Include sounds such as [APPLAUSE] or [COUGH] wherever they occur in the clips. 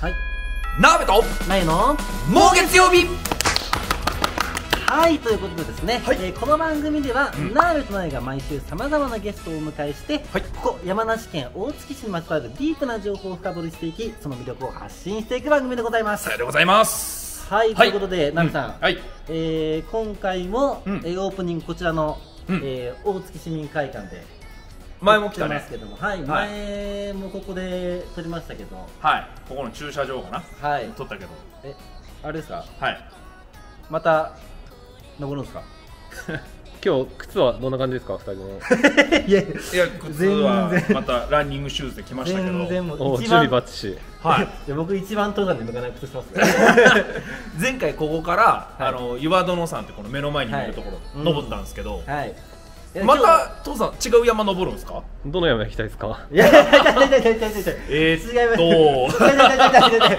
はい。鍋と前のもう月曜日。はいということでですね、はい。えーこの番組では、ん。ナーベとナイが毎週さまざまなゲストをお迎えして、はい。ここ山梨県大月市にまつわるディープな情報を深掘りしていきその魅力を発信していく番組でございます。さようでございます。はい、ということで、ナミさん、はい。えー今回も、うん。えーオープニングこちらの、うん。えー大月市民会館で前も来たね撮ってますけども、はい、はい。前もここで撮りましたけど、はい。ここの駐車場かな？はい、撮ったけど。え、あれですか、はい。また登るんですか？[LAUGHS] 今日靴はどんな感じですか？二人の [LAUGHS] いや、いや靴はまたランニングシューズで来ましたけど。全然もう一番備バッチシはい。[LAUGHS] いや僕一番登山で向かない靴してます。よ。前回ここから、はい。あの岩殿山ってこの目の前に見えるところ、うん。登ったんですけど、はい。また父さん違う山登るんですか？どの山行きたいですか？いやいやいやいやいやいやいやえー、違います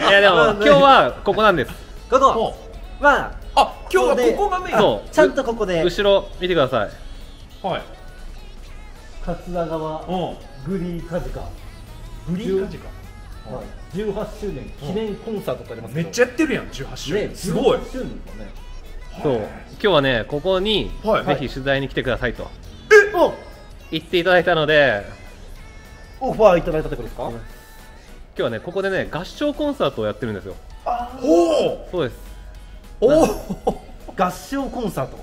いやでも今日はここなんですここまああ今日はここがメインそうちゃんとここで後ろ見てくださいはい桂川グリーカジカグリーカジカはい、18周年記念コンサートとありますめっちゃやってるやん18周年、すごい周年だねそう今日はねここに、ぜひ取材に来てくださいと、言っていただいたのでオファーいただいたところですか？今日はねここでね合唱コンサートをやってるんですよ。おそうです。おお。合唱コンサート。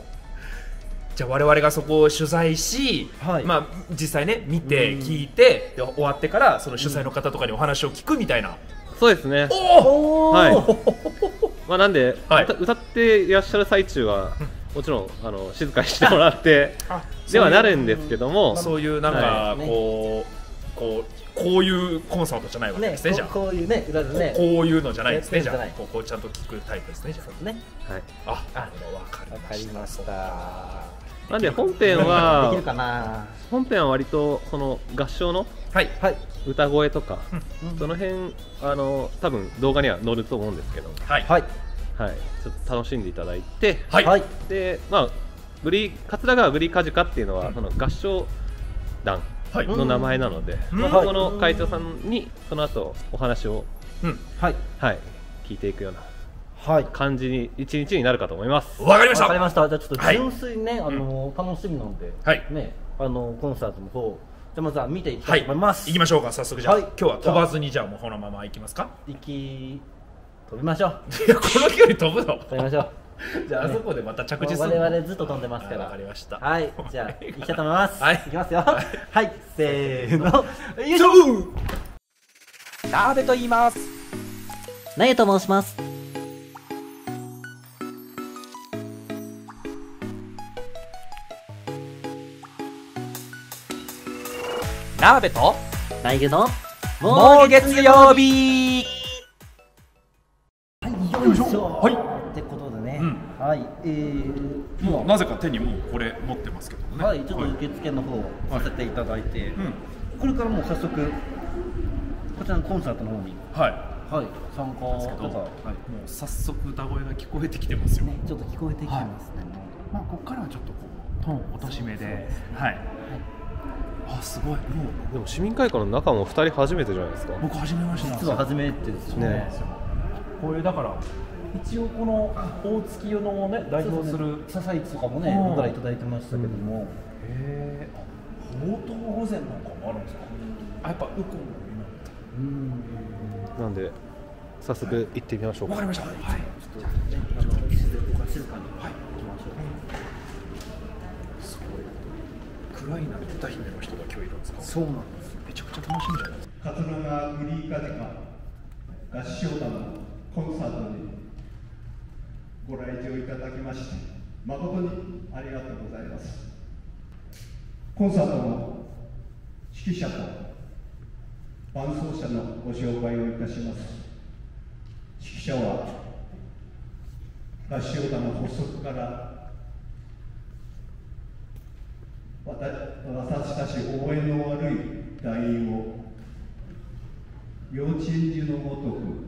じゃあ我々がそこを取材し、はい。まあ、実際ね見てうん。聞いてで終わってからその主催の方とかにお話を聞くみたいな、そうですね。おおおはい。ー [LAUGHS] まあなんで、はい。歌歌っていらっしゃる最中はもちろんあの静かにしてもらってあではなるんですけどもそういうなんか、はい。こうこうこういうコンサートじゃないわけねですねじゃあ。ここういうね裏でね。こういうのじゃないですねじゃあ。こうこうちゃんと聞くタイプですねじゃそうね。はい。あわかりました。りました。なんで本編できはるかな。本編は割とその合唱のはい。はい。歌声とか、うん。その辺あの多分動画には載ると思うんですけど、はいはいはい、ちょっと楽しんでいただいて、はい。はい。でまあブリ桂川ブリカジカっていうのは、うん。その合唱団はい。の名前なので、うん。まあこの会長さんにその後お話を、うん。はい。はい、聞いていくようなはい。感じに一日になるかと思います。わかりました。わかりました。じゃあちょっとはい。純粋にね、あの楽しみなので、はい。ねあのコンサートの方じゃあまずは見ていきたいと思います、行きましょうか早速じゃあ、はい。今日は飛ばずにじゃあ。もうこのまま行きますか？行き飛びましょう。いやこの距離飛ぶの？飛びましょう。じゃああそこでまた着地す我るの々ずっと飛んでますから。あわかりました。はい。じゃあ行きたいと思います。はい。行きますよ。はい、せーの。よいしちょょ鍋と言います。なゆと申します。鍋となゆのもう月曜日よいしょはい。ってことでね、うん。はい。えー、もうなぜか手にもうこれ持ってますけどね。はい、ちょっと受付の方させていただいて、うん。これからもう早速こちらのコンサートの方に、はい。はい、参加ですはもう早速歌声が聞こえてきてますよ、い、ちょっと聞こえてきてますね、まあここからはちょっとこうトーン落としめで。はい。あすごい。もうでも市民会館の中も二人初めてじゃないですか。僕初めまして実は初めてですよね。ねこういうだから一応この大月夜のね代表する笹市とかもね、うん。僕らいただいてましたけども、へえほうとう御膳なんかもあるんですか？あやっぱウコンのうん、なんで早速行ってみましょうか。わかりました。はい。ちょっとね、あの静かに、静かに、はい、行きましょう。すごい。クライナの歌姫の人が今日いるんですか？そうなんです。よ。めちゃくちゃ楽しみじゃないですか。桂川グリーカジカ合唱団のコンサートにご来場いただきまして誠にありがとうございます。コンサートの指揮者と伴奏者のご紹介をいたします。指揮者は合唱団の発足から私たち応援の悪い団員を幼稚園児のごとく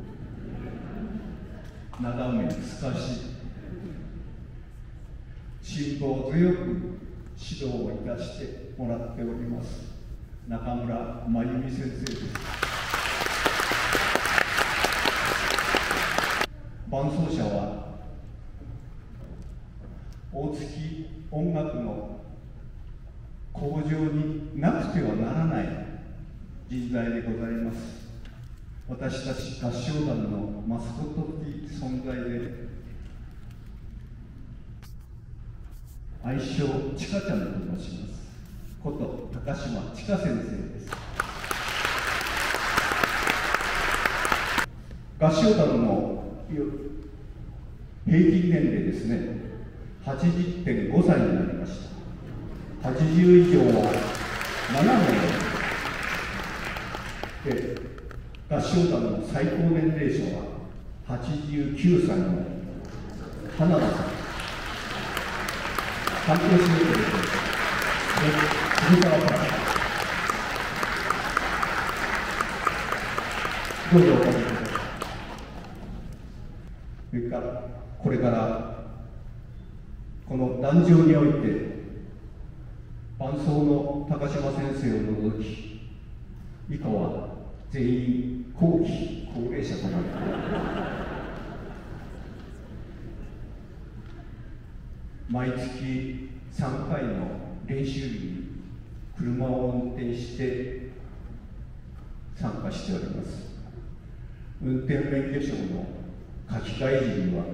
眺めすかし辛抱強く指導をいたしてもらっております中村真由美先生です。伴奏者は大月音楽の向上になくてはならない人材でございます。私たち合唱団のマスコット的存在で愛称ちかちゃんと申します。こと高島千佳先生です。合唱団の平均年齢ですね80.5歳になりました。80以上は7名で合唱団の最高年齢者は89歳の花田さん。担当しようとです藤沢さんどうぞおかけください。それからこれからこの壇上において伴奏の高島先生を除き以下は全員後期高齢者となって毎月3回の練習日に車を運転して参加しております。運転免許証の書き換え時には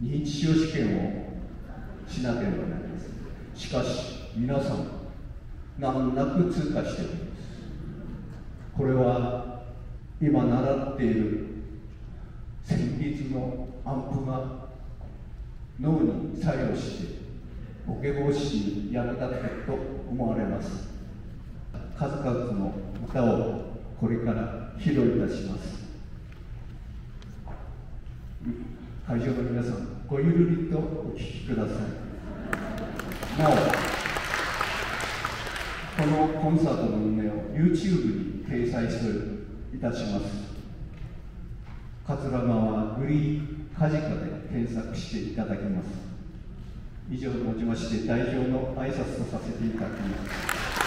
認知症試験をしなければなりませんしかし皆さん難なく通過しております。これは今習っている旋律のアンプが脳に作用してボケ防止に役立つと思われます。数々の歌をこれから披露いたします。会場の皆さんごゆるりとお聴きください。なおこのコンサートの運営を YouTube に掲載す。るいたします。桂川グリーンカジカで検索していただきます。以上をもちまして代表の挨拶とさせていただきます。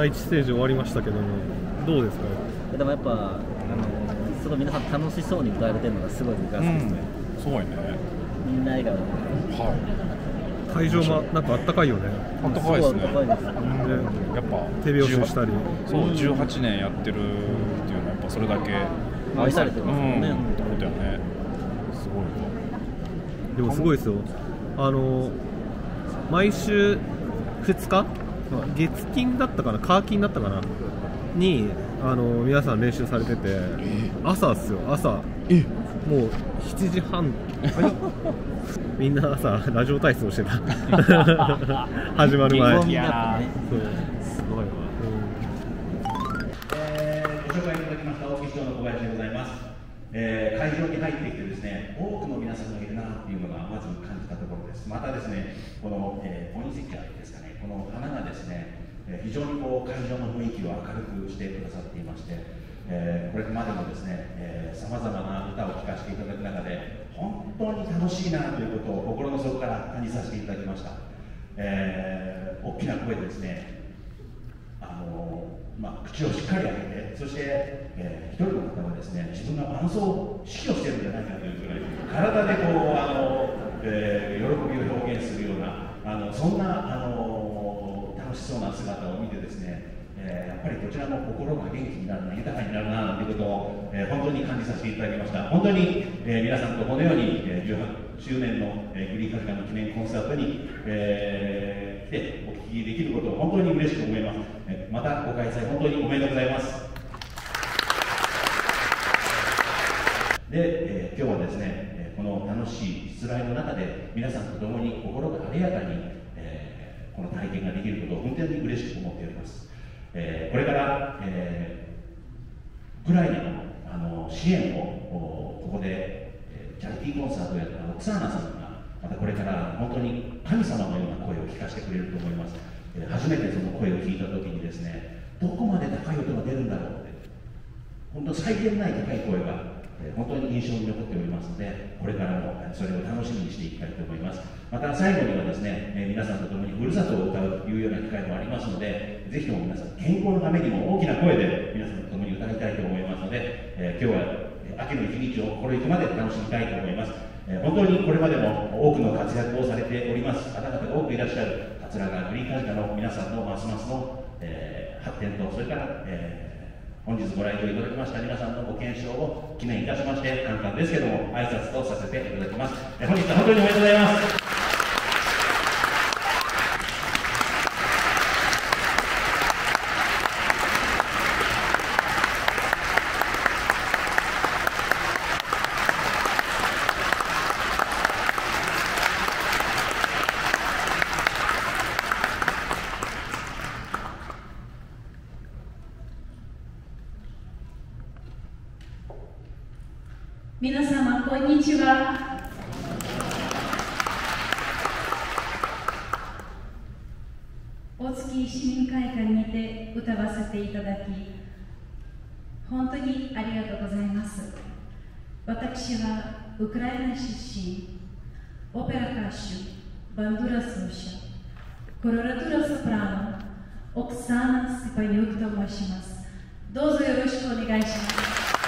第一ステージ終わりましたけどもどうですか？でもやっぱあのすごい皆さん楽しそうに歌われてるのがすごい僕は好きですね、すごいね。みんな笑顔で。は会場もなんかあったかいよね。いあったかいですね。すごいあったかいですでやっぱ手拍子したり。そう18年やってるっていうのはやっぱそれだけ。愛されてますもんね。うんってことやね。すごいわ。でもすごいですよ。あの毎週2日月金だったかな火金だったかなにあの皆さん練習されてて朝っすよ朝。もう7時半。[LAUGHS] みんな朝ラジオ体操してた。[LAUGHS] 始まる前。意気込みだってね。そう。すごいわ。えーご紹介いただきました大木市長の小林でございます、えー会場に入ってきてですね多くの皆さんがいるなっていうのがまず感じたところです。またですねこの、えー、ポインセキュアですかねこの花がですね、非常にこう会場の雰囲気を明るくしてくださっていまして、えーこれまでもですねさまざまな歌を聴かせていただく中で本当に楽しいなということを心の底から感じさせていただきました、えー大きな声でですねあのまあ、口をしっかり開けて、そして、えー一人の方はですね自分が伴奏を指揮をしてるんじゃないかというぐらい、体でこうあの、えー喜びを表現するような、あのそんなあの楽しそうな姿を見てですね、えーやっぱりこちらも心が元気になるな、豊かになるなということを、えー本当に感じさせていただきました。本当に、えー皆さんとこのように、えー18周年の、えーグリーンカジカの記念コンサートに、えー来てお聞きできることを本当に嬉しく思います。えーまたご開催本当におめでとうございます。で、えー今日はですね、この楽しい失礼の中で皆さんと共に心が晴れやかに、えーこの体験ができることを本当に嬉しく思っております。えーこれから、えーウクライナのあの支援をここで、えーチャリティーコンサートをやったオクサーナさんがまたこれから本当に神様のような声を聞かせてくれると思います、え初めてその声を聞いた時にですねどこまで高い音が出るんだろうって本当際限ない高い声が、本当に印象に残っておりますので、これからもそれを楽しみにしていきたいと思います。また最後にはですね、え皆さんと共にふるさとを歌うというような機会もありますので、ぜひとも皆さん、健康のためにも大きな声で皆さんと共に歌いたいと思いますので、えー今日は秋の一日を心行くまで楽しみたいと思います。えー本当にこれまでも多くの活躍をされております方々が多くいらっしゃる桂川グリーンカジカの皆さんのますますの、えー発展と、それから、えー本日ご来場いただきました皆さんのご健勝を記念いたしまして簡単ですけども挨拶とさせていただきます。本日は本当におめでとうございます皆様こんにちは大月市民会館にて歌わせていただき本当にありがとうございます私はウクライナ出身オペラ歌手バンドゥラ奏者コロラトゥラソプラノオクサーナ・スパニュークと申しますどうぞよろしくお願いします「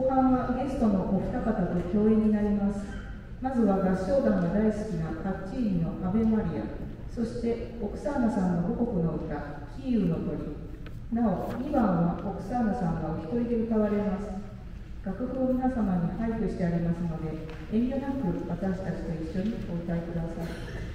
後半はゲストのお二方と共演になります。まずは合唱団が大好きなタッチーニの「アベマリア」そしてオクサーナさんの母国の歌「キーウの鳥」なお2番はオクサーナさんがお一人で歌われます。楽譜を皆様に配布してありますので遠慮なく私たちと一緒にお歌いください。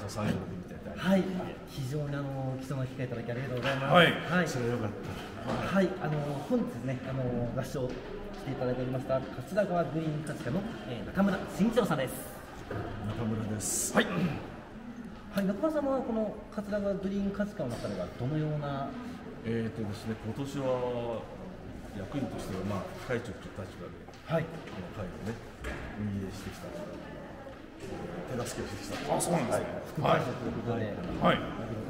りがとうございたいただいてはい、非常にあの貴重な機会いただきありがとうございます。はい。はい、それはよかった。はい、あの本日ね、あの合唱していただいておりました桂川グリーンカジカの、えー、中村慎一郎さんです。中村です。はい。はい、中村さんはこの桂川グリーンカジカの中ではどのようなえーとですね今年は役員としてはまあ会長という立場ではい、この会をね運営してきた手助けをしてきた。あそうなんですね。副会長ということで、はい。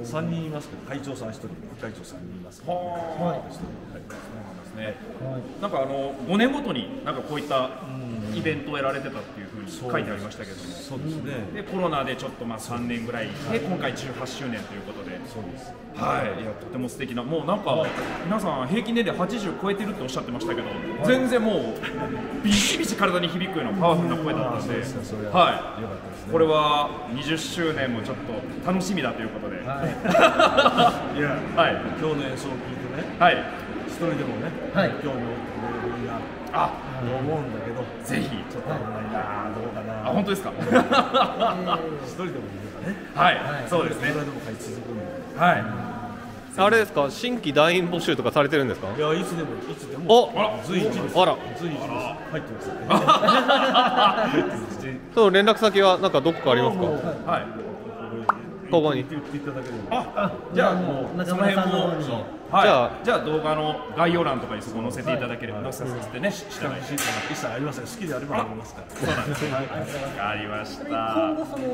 3人いますけど。会長さん1人。副会長3人いますけど、は一人。はい。ですね。はい、なんかあの5年ごとになんかこういったイベントをやられてたっていうふうに書いてありましたけども。そうですね、でコロナでちょっとまあ3年ぐらい。で今回18周年ということでそうです。はい。いやとても素敵な。もうなんか皆さん平均年齢80超えてるっておっしゃってましたけど全然もうビシビシ体に響くようなパワフルな声だったんでははよかったですね。いこれは20周年もちょっと楽しみだということで。はい。[LAUGHS] いやはい。今日の演奏を聞いてねはい。一人でもね、はい。興味を持ってくれる分があと思うんだけどぜひ。ちょっと危ないなどうかな。あ本当ですか？一人でもいればね。はい、はい。そうですね。いくらでも買い続くんではい。あれですか？新規団員募集とかされてるんですか？いやいつでもいつでも。おあら。随時です。あら。随時です。入ってますその連絡先はなんかどこかありますか？はい。ここに。言っていただければ。あじゃあもうその辺中村さんのも方に。はい、じゃあ。じゃあ動画の概要欄とかにそこ載せていただければ載せてね、いただいて一切ありません好きであればありますからそうなんですね。わかりましちなみに今後た。その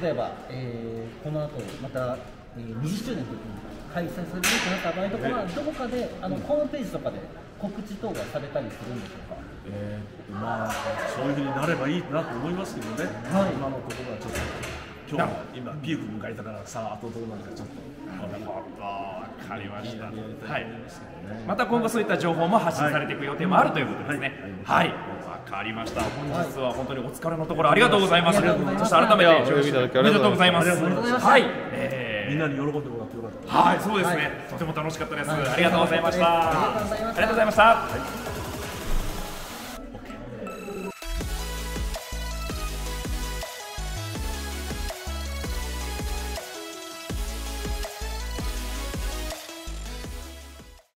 例えば、えー、この後また、えー、20周年の時に開催されるってなった場合とかはどこかであのホームページとかで告知等がされたりするんでしょうか？えーまあそういうふうになればいいなと思いますけどね、はい今のところはちょっと今日は今ピーク迎えたからさああとどうなるかちょっとわかりました。はいまた今後そういった情報も発信されていく予定もあるということですね。はい。わかりました。本日は本当にお疲れのところありがとうございます。そして改めておめでとうございま。ますはい。えーみんなに喜んでもらってよかった。はい、そうですね。とても楽しかったです。ありがとうございましたありがとうございました。